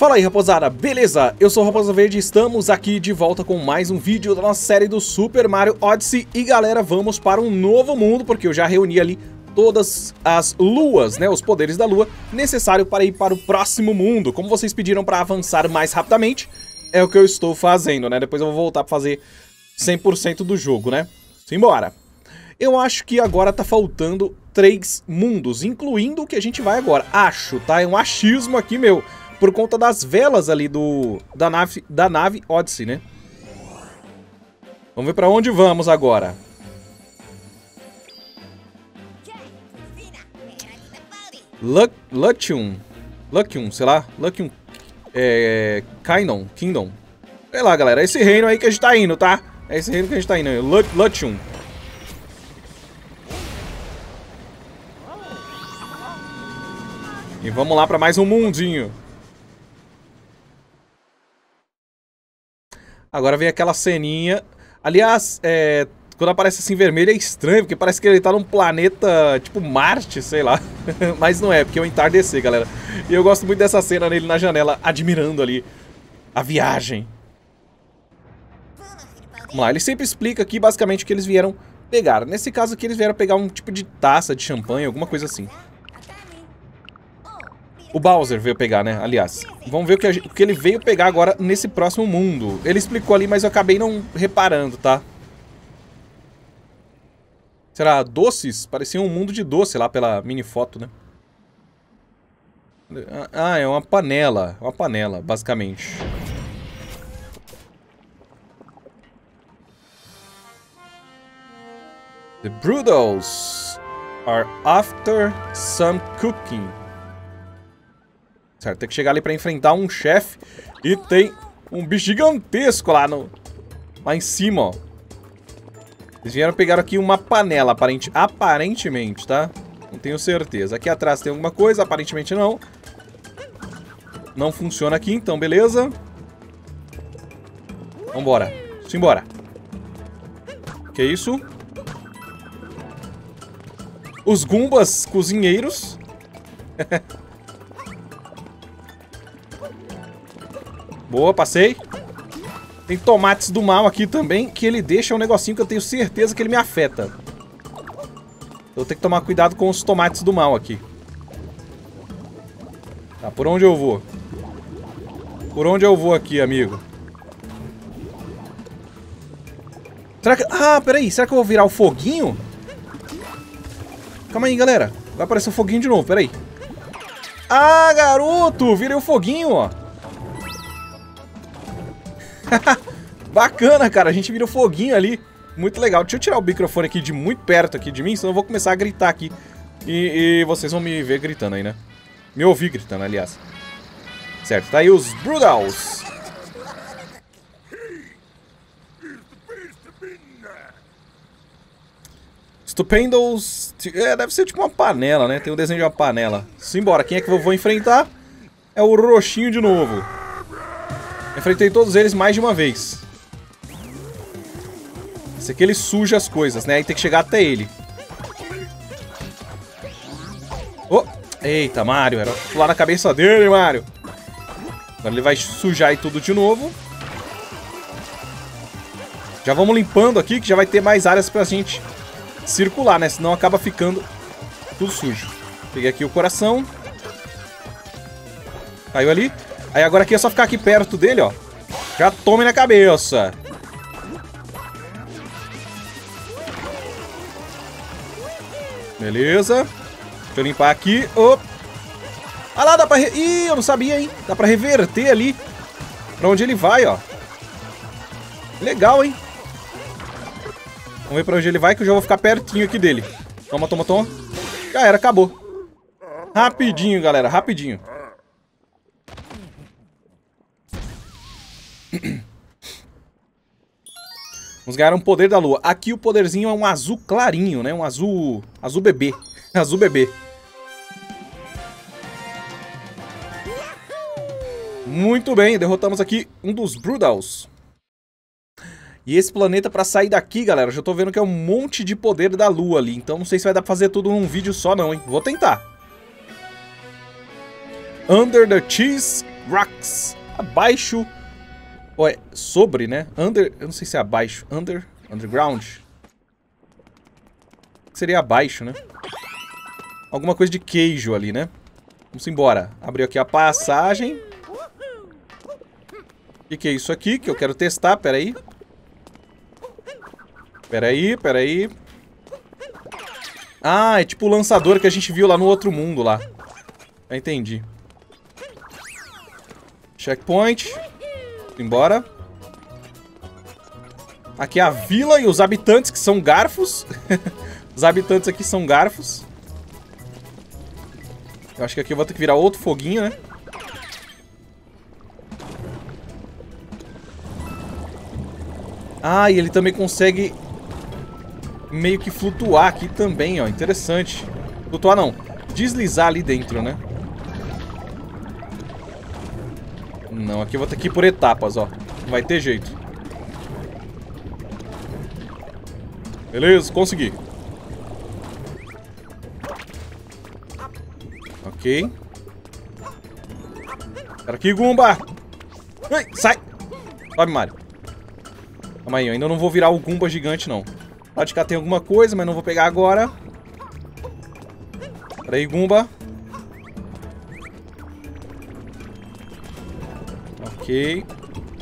Fala aí rapaziada, beleza? Eu sou o Raposa Verde e estamos aqui de volta com mais um vídeo da nossa série do Super Mario Odyssey E galera, vamos para um novo mundo, porque eu já reuni ali todas as luas, né, os poderes da lua Necessário para ir para o próximo mundo Como vocês pediram para avançar mais rapidamente, é o que eu estou fazendo, né Depois eu vou voltar para fazer 100% do jogo, né Simbora! Eu acho que agora tá faltando três mundos, incluindo o que a gente vai agora Acho, tá? É um achismo aqui, meu por conta das velas ali do da nave, da nave Odyssey, né? Vamos ver pra onde vamos agora. Luck, Lutium. Lutium, sei lá. Lutium. É. Kainon. Kingdom. Sei lá, galera. É esse reino aí que a gente tá indo, tá? É esse reino que a gente tá indo. Lutium. E vamos lá pra mais um mundinho. Agora vem aquela ceninha. Aliás, é, quando aparece assim vermelho é estranho, porque parece que ele tá num planeta tipo Marte, sei lá. Mas não é, porque é o entardecer, galera. E eu gosto muito dessa cena nele na janela, admirando ali a viagem. Vamos lá, ele sempre explica aqui basicamente o que eles vieram pegar. Nesse caso aqui eles vieram pegar um tipo de taça de champanhe, alguma coisa assim. O Bowser veio pegar, né? Aliás. Vamos ver o que, o que ele veio pegar agora nesse próximo mundo. Ele explicou ali, mas eu acabei não reparando, tá? Será doces? Parecia um mundo de doce lá pela mini foto, né? Ah, é uma panela. Uma panela, basicamente. The Broodals are after some cooking. Certo, tem que chegar ali pra enfrentar um chefe. E tem um bicho gigantesco lá no... Lá em cima, ó. Eles vieram pegar aqui uma panela, aparente, aparentemente, tá? Não tenho certeza. Aqui atrás tem alguma coisa, aparentemente não. Não funciona aqui, então beleza. Vambora. Simbora. Que isso? Os Gumbas cozinheiros. Boa, passei. Tem tomates do mal aqui também, que ele deixa um negocinho que eu tenho certeza que ele me afeta. Eu tenho que tomar cuidado com os tomates do mal aqui. Tá, por onde eu vou? Por onde eu vou aqui, amigo? Será que... Ah, peraí. Será que eu vou virar o foguinho? Calma aí, galera. Vai aparecer o foguinho de novo, peraí. Ah, garoto! Virei o foguinho, ó. Bacana, cara. A gente vira foguinho ali. Muito legal. Deixa eu tirar o microfone aqui de muito perto aqui de mim, senão eu vou começar a gritar aqui. E, e vocês vão me ver gritando aí, né? Me ouvir gritando, aliás. Certo, tá aí os Brudals. Stupendos... É, deve ser tipo uma panela, né? Tem o um desenho de uma panela. Simbora, quem é que eu vou enfrentar? É o roxinho de novo. Enfrentei todos eles mais de uma vez. Esse aqui ele suja as coisas, né? Aí tem que chegar até ele. Oh! Eita, Mario. Era pular na cabeça dele, Mario. Agora ele vai sujar aí tudo de novo. Já vamos limpando aqui, que já vai ter mais áreas pra gente circular, né? Senão acaba ficando tudo sujo. Peguei aqui o coração. Caiu ali. Aí agora aqui é só ficar aqui perto dele, ó. Já tome na cabeça. Beleza. Deixa eu limpar aqui. Oh. Ah lá, dá pra... Re... Ih, eu não sabia, hein? Dá pra reverter ali. Pra onde ele vai, ó. Legal, hein? Vamos ver pra onde ele vai, que eu já vou ficar pertinho aqui dele. Toma, toma, toma. Já era, acabou. Rapidinho, galera, rapidinho. Vamos ganhar um poder da lua. Aqui o poderzinho é um azul clarinho, né? Um azul... Azul bebê. azul bebê. Muito bem, derrotamos aqui um dos Brudals. E esse planeta, pra sair daqui, galera, já tô vendo que é um monte de poder da lua ali. Então não sei se vai dar pra fazer tudo num vídeo só não, hein? Vou tentar. Under the Cheese Rocks. Abaixo... É sobre, né? Under... Eu não sei se é abaixo. Under... Underground. Seria abaixo, né? Alguma coisa de queijo ali, né? Vamos embora. Abriu aqui a passagem. O que, que é isso aqui que eu quero testar? Pera aí. Pera aí, pera aí. Ah, é tipo o lançador que a gente viu lá no outro mundo lá. Já entendi. Checkpoint. Embora. Aqui é a vila e os habitantes que são garfos. os habitantes aqui são garfos. Eu acho que aqui eu vou ter que virar outro foguinho, né? Ah, e ele também consegue meio que flutuar aqui também, ó. Interessante. Flutuar não. Deslizar ali dentro, né? Não, aqui eu vou ter que ir por etapas, ó. Vai ter jeito. Beleza, consegui. Ok. Cara aqui, Gumba. Ei, sai. Sobe, Mario. Calma aí, eu ainda não vou virar o Gumba gigante, não. Pode cá tem alguma coisa, mas não vou pegar agora. Peraí, Gumba.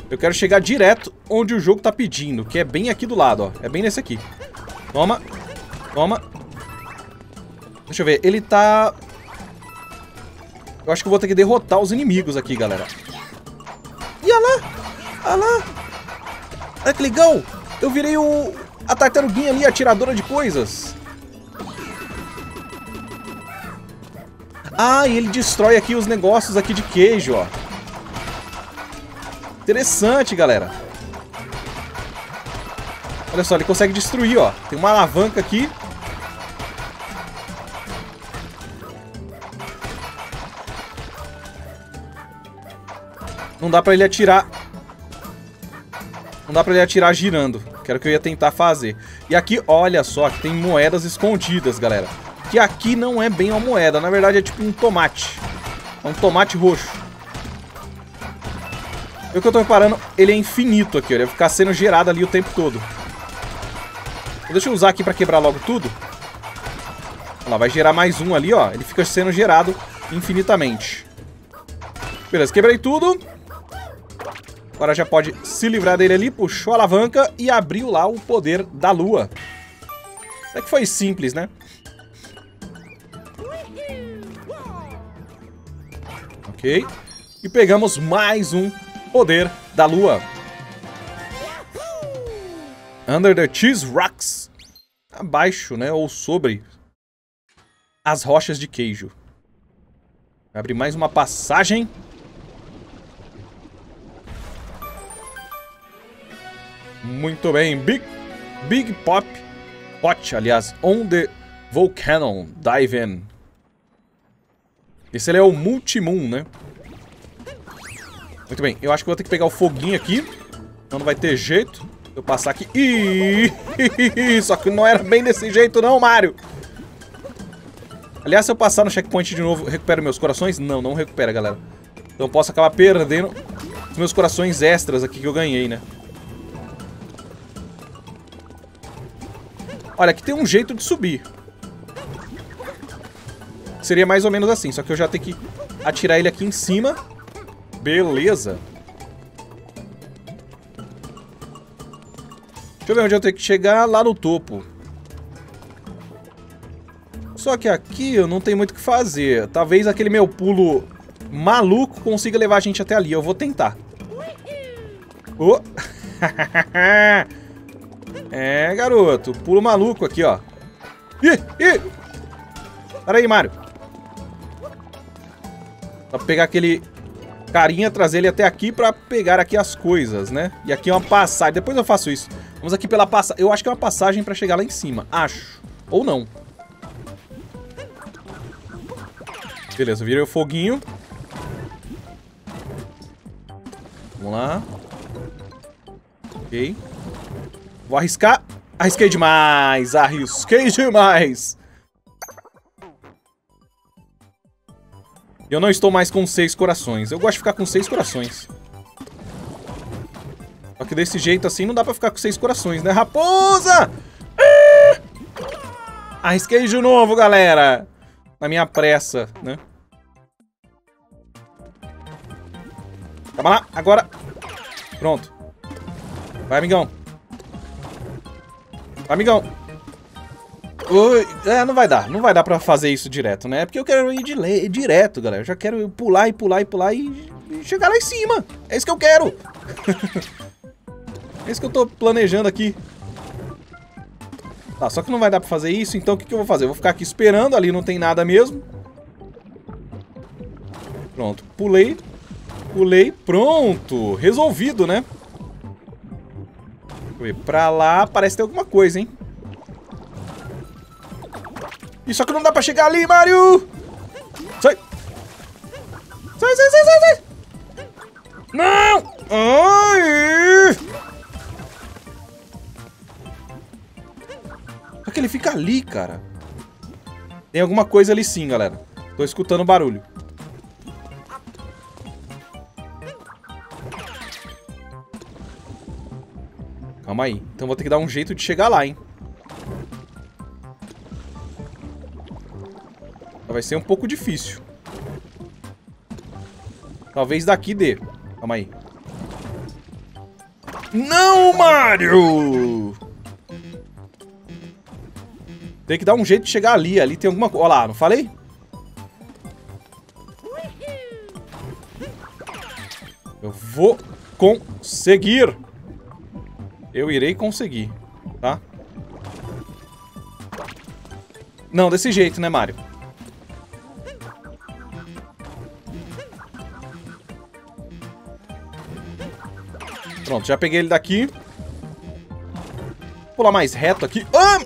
Eu quero chegar direto onde o jogo tá pedindo, que é bem aqui do lado, ó. É bem nesse aqui. Toma. Toma. Deixa eu ver. Ele tá... Eu acho que eu vou ter que derrotar os inimigos aqui, galera. E olha lá. Olha lá. Olha que legal. Eu virei o... A tartaruguinha ali, atiradora de coisas. Ah, e ele destrói aqui os negócios aqui de queijo, ó. Interessante, galera. Olha só, ele consegue destruir, ó. Tem uma alavanca aqui. Não dá pra ele atirar. Não dá pra ele atirar girando. Que era o que eu ia tentar fazer. E aqui, olha só, que tem moedas escondidas, galera. Que aqui não é bem uma moeda. Na verdade, é tipo um tomate. É um tomate roxo. E o que eu tô reparando, ele é infinito aqui. Ele vai ficar sendo gerado ali o tempo todo. Deixa eu usar aqui pra quebrar logo tudo. Olha lá, vai gerar mais um ali, ó. Ele fica sendo gerado infinitamente. Beleza, quebrei tudo. Agora já pode se livrar dele ali. Puxou a alavanca e abriu lá o poder da lua. É que foi simples, né? Ok. E pegamos mais um poder da lua. Under the Cheese Rocks. Abaixo, né? Ou sobre as rochas de queijo. Abre mais uma passagem. Muito bem. Big, Big Pop. Pot, aliás. On the Volcano. Dive in. Esse ele é o Multimoon, né? Muito bem. Eu acho que vou ter que pegar o foguinho aqui. Não, não vai ter jeito eu passar aqui... Só que não era bem desse jeito não, Mario. Aliás, se eu passar no checkpoint de novo, recupero meus corações? Não, não recupera, galera. Então eu posso acabar perdendo os meus corações extras aqui que eu ganhei, né? Olha, aqui tem um jeito de subir. Seria mais ou menos assim, só que eu já tenho que atirar ele aqui em cima. Beleza. Deixa eu ver onde eu tenho que chegar, lá no topo. Só que aqui não tenho muito o que fazer. Talvez aquele meu pulo maluco consiga levar a gente até ali. Eu vou tentar. Oh. é, garoto. Pulo maluco aqui, ó. Ih, ih. Pera aí, Mario. Pra pegar aquele carinha, trazer ele até aqui pra pegar aqui as coisas, né? E aqui é uma passagem. Depois eu faço isso. Vamos aqui pela passagem. Eu acho que é uma passagem pra chegar lá em cima. Acho. Ou não. Beleza, virei o foguinho. Vamos lá. Ok. Vou arriscar. Arrisquei demais. Arrisquei demais. Eu não estou mais com seis corações. Eu gosto de ficar com seis corações. Só que desse jeito assim não dá pra ficar com seis corações, né? Raposa! Ah! Arrisquei de novo, galera. Na minha pressa, né? Calma lá, agora. Pronto. Vai, amigão. Vai, amigão. É, não vai dar. Não vai dar pra fazer isso direto, né? Porque eu quero ir de direto, galera. Eu já quero pular e pular e pular e, e chegar lá em cima. É isso que eu quero. é isso que eu tô planejando aqui. Tá, só que não vai dar pra fazer isso, então o que, que eu vou fazer? Eu vou ficar aqui esperando, ali não tem nada mesmo. Pronto, pulei. Pulei, pronto. Resolvido, né? Pra lá parece ter alguma coisa, hein? E só que não dá pra chegar ali, Mario! Sai! Sai, sai, sai, sai, sai! Não! Ai! Só que ele fica ali, cara. Tem alguma coisa ali sim, galera. Tô escutando barulho. Calma aí. Então vou ter que dar um jeito de chegar lá, hein? Vai ser um pouco difícil. Talvez daqui dê. Calma aí. Não, Mario! Tem que dar um jeito de chegar ali. Ali tem alguma coisa. Olha lá, não falei? Eu vou conseguir. Eu irei conseguir, tá? Não, desse jeito, né, Mario? Pronto, já peguei ele daqui. Vou pular mais reto aqui. Ah!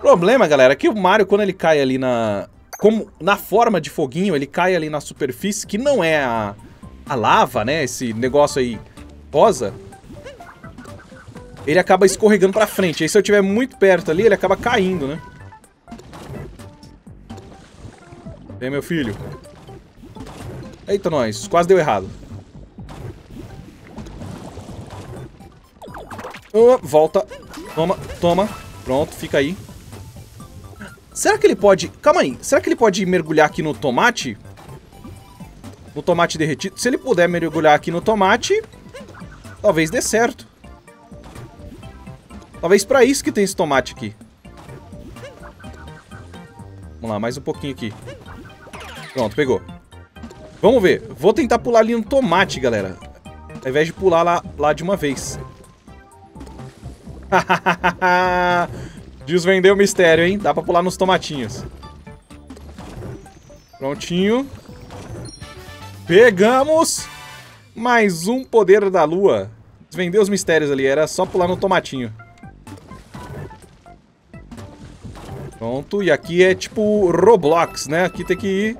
Problema, galera, é que o Mario, quando ele cai ali na... Como na forma de foguinho, ele cai ali na superfície, que não é a, a lava, né? Esse negócio aí rosa ele acaba escorregando pra frente. Aí se eu estiver muito perto ali, ele acaba caindo, né? Vem, meu filho. Eita, nós. Quase deu errado. Oh, volta. Toma, toma. Pronto, fica aí. Será que ele pode... Calma aí. Será que ele pode mergulhar aqui no tomate? No tomate derretido? Se ele puder mergulhar aqui no tomate, talvez dê certo. Talvez pra isso que tem esse tomate aqui. Vamos lá, mais um pouquinho aqui. Pronto, pegou. Vamos ver. Vou tentar pular ali no tomate, galera. Ao invés de pular lá, lá de uma vez. Desvendeu o mistério, hein? Dá pra pular nos tomatinhos. Prontinho. Pegamos! Mais um poder da lua. Desvendeu os mistérios ali. Era só pular no tomatinho. Pronto, e aqui é tipo Roblox, né? Aqui tem que ir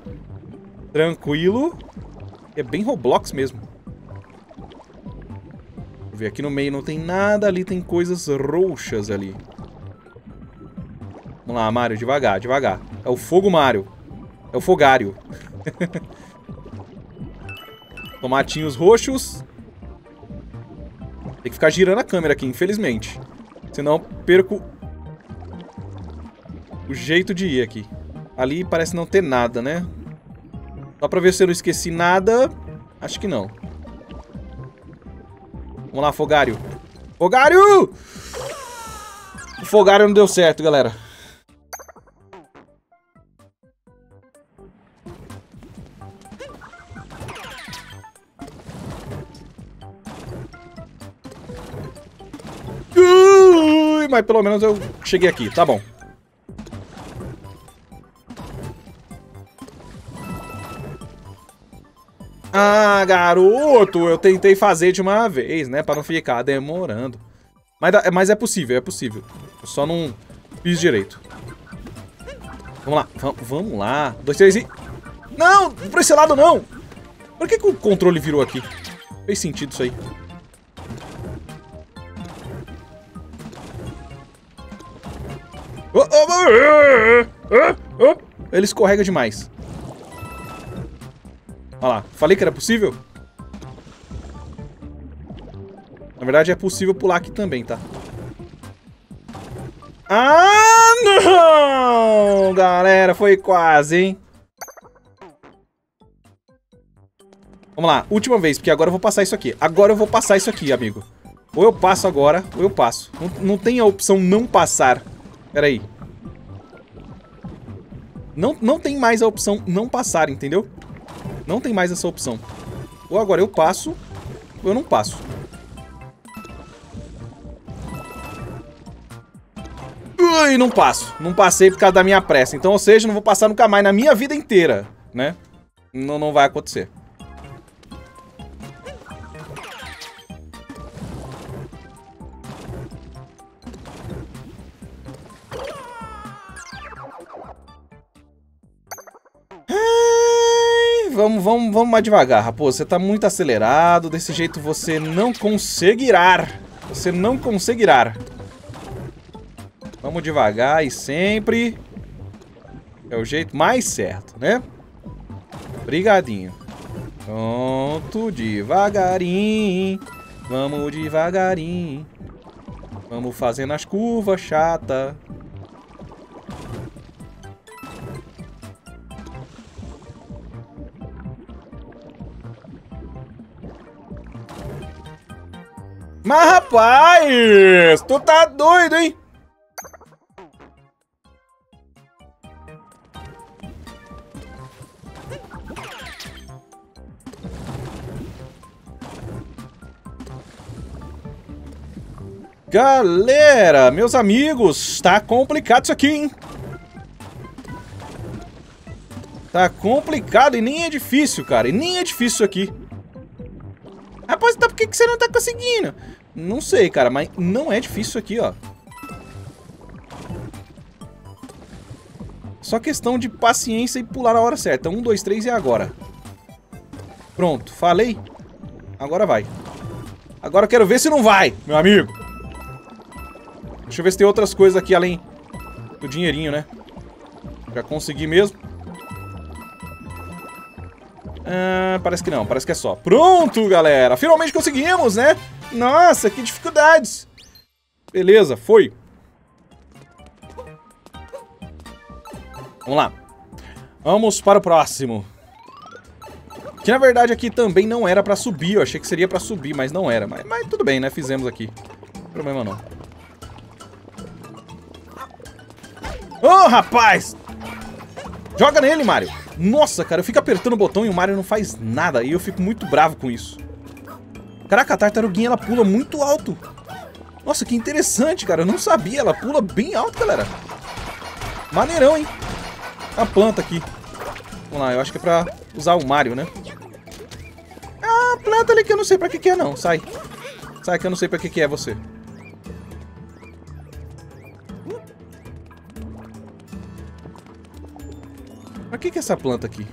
tranquilo. É bem Roblox mesmo. Ver, aqui no meio não tem nada, ali tem coisas roxas ali. Vamos lá, Mario, devagar, devagar. É o fogo Mario. É o fogário. Tomatinhos roxos. Tem que ficar girando a câmera aqui, infelizmente. Senão perco o jeito de ir aqui. Ali parece não ter nada, né? Só pra ver se eu não esqueci nada. Acho que não. Vamos lá, Fogário. Fogário! O Fogário não deu certo, galera. Mas pelo menos eu cheguei aqui, tá bom. Ah, garoto, eu tentei fazer de uma vez, né? Pra não ficar demorando. Mas, mas é possível, é possível. Eu só não fiz direito. Vamos lá, vamos lá. Dois, três e... Não, por esse lado não. Por que, que o controle virou aqui? Fez sentido isso aí. Ele escorrega demais. Olha lá. Falei que era possível? Na verdade, é possível pular aqui também, tá? Ah, não! Galera, foi quase, hein? Vamos lá, última vez, porque agora eu vou passar isso aqui. Agora eu vou passar isso aqui, amigo. Ou eu passo agora, ou eu passo. Não, não tem a opção não passar. Pera aí. Não, não tem mais a opção não passar, entendeu? Não tem mais essa opção. Ou agora eu passo, ou eu não passo. Ui, não passo. Não passei por causa da minha pressa. Então, ou seja, não vou passar nunca mais na minha vida inteira, né? Não, não vai acontecer. Vamos, mais devagar, raposa. Você tá muito acelerado. Desse jeito você não conseguirá. Você não conseguirá. Vamos devagar e sempre. É o jeito mais certo, né? Brigadinho. Pronto, devagarinho. Vamos devagarinho. Vamos fazendo as curvas chata. Mas rapaz, tu tá doido, hein? Galera, meus amigos, tá complicado isso aqui, hein? Tá complicado e nem é difícil, cara. E nem é difícil isso aqui. Rapaz, tá por que você não tá conseguindo? Não sei, cara, mas não é difícil aqui, ó. Só questão de paciência e pular na hora certa. Um, dois, três e agora. Pronto, falei. Agora vai. Agora eu quero ver se não vai, meu amigo. Deixa eu ver se tem outras coisas aqui além do dinheirinho, né? Já consegui mesmo. Ah, parece que não, parece que é só. Pronto, galera! Finalmente conseguimos, né? Nossa, que dificuldades! Beleza, foi. Vamos lá. Vamos para o próximo. Que na verdade aqui também não era pra subir. Eu achei que seria pra subir, mas não era. Mas, mas tudo bem, né? Fizemos aqui. Problema não. Ô, oh, rapaz! Joga nele, Mario. Nossa, cara, eu fico apertando o botão e o Mario não faz nada. E eu fico muito bravo com isso. Caraca, a tartaruguinha, ela pula muito alto. Nossa, que interessante, cara. Eu não sabia. Ela pula bem alto, galera. Maneirão, hein? A planta aqui. Vamos lá, eu acho que é pra usar o Mario, né? Ah, planta ali que eu não sei pra que que é, não. Sai. Sai que eu não sei pra que que é você. Pra que que é essa planta aqui?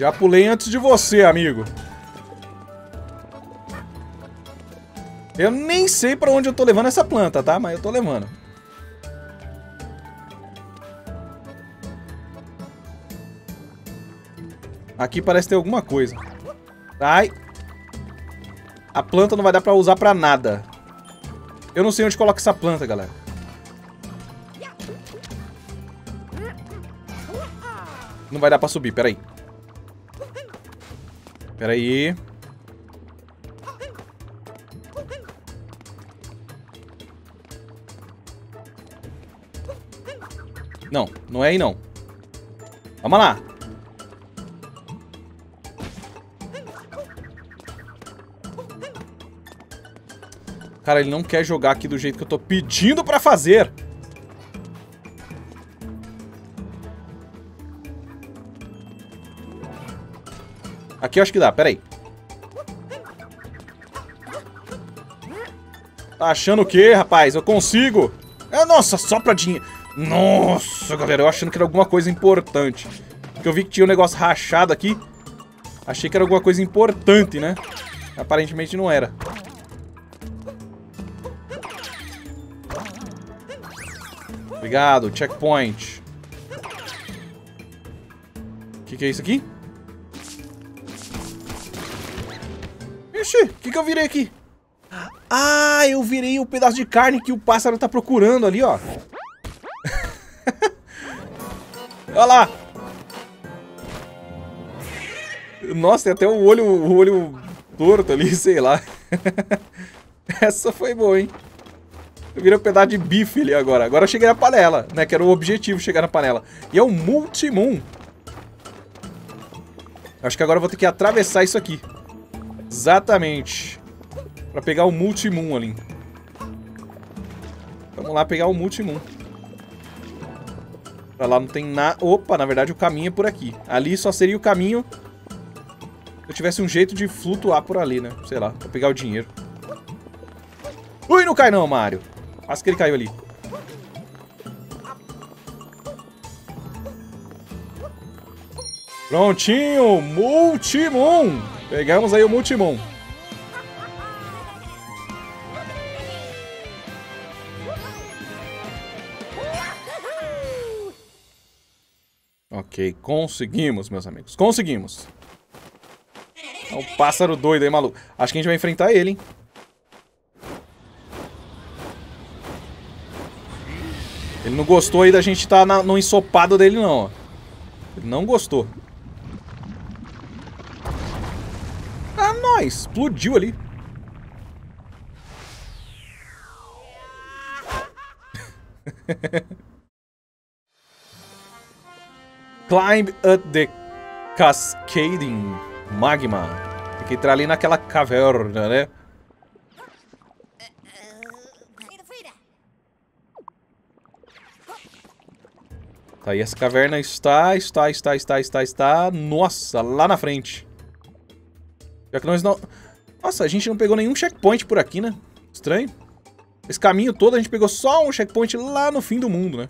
Já pulei antes de você, amigo. Eu nem sei pra onde eu tô levando essa planta, tá? Mas eu tô levando. Aqui parece ter alguma coisa. Ai. A planta não vai dar pra usar pra nada. Eu não sei onde coloca essa planta, galera. Não vai dar pra subir, peraí. Peraí. Não, não é aí não. Vamos lá. Cara, ele não quer jogar aqui do jeito que eu tô pedindo pra fazer. Aqui eu acho que dá, peraí. Tá achando o quê, rapaz? Eu consigo. É, nossa, só pra dinheiro. Nossa, galera, eu achando que era alguma coisa importante. Porque eu vi que tinha um negócio rachado aqui. Achei que era alguma coisa importante, né? Aparentemente não era. Obrigado, checkpoint. O que, que é isso aqui? O que, que eu virei aqui? Ah, eu virei o um pedaço de carne que o pássaro tá procurando ali, ó. Olha lá. Nossa, tem até o olho, o olho torto ali, sei lá. Essa foi boa, hein? Eu virei um pedaço de bife ali agora. Agora eu cheguei na panela, né? Que era o objetivo, chegar na panela. E é o Multimoon. Acho que agora eu vou ter que atravessar isso aqui. Exatamente. Pra pegar o Multimoon ali. Vamos lá pegar o Multimoon. Pra lá não tem nada... Opa, na verdade o caminho é por aqui. Ali só seria o caminho... Se eu tivesse um jeito de flutuar por ali, né? Sei lá, pra pegar o dinheiro. Ui, não cai não, Mario. Quase que ele caiu ali. Prontinho, Multimon. Pegamos aí o Multimon. Ok, conseguimos, meus amigos. Conseguimos. É um pássaro doido aí, maluco. Acho que a gente vai enfrentar ele, hein? Ele não gostou aí da gente estar tá no ensopado dele, não. Ele não gostou. Ah! Explodiu ali. Climb up the cascading magma. Tem que entrar ali naquela caverna, né? Tá, e essa caverna está, está, está, está, está, está... Nossa, lá na frente. Já que nós não... Nossa, a gente não pegou nenhum checkpoint por aqui, né? Estranho. Esse caminho todo a gente pegou só um checkpoint lá no fim do mundo, né?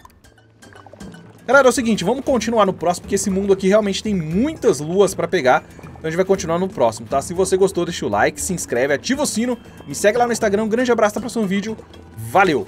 Galera, é o seguinte, vamos continuar no próximo, porque esse mundo aqui realmente tem muitas luas pra pegar. Então a gente vai continuar no próximo, tá? Se você gostou, deixa o like, se inscreve, ativa o sino, me segue lá no Instagram. Um grande abraço, até o próximo vídeo. Valeu!